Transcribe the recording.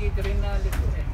dito rin na liko eh.